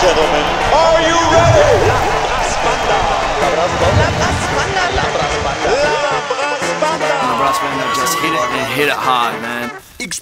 gentlemen, are you ready? Brass Banda. Just hit it and hit it hard, man. Ik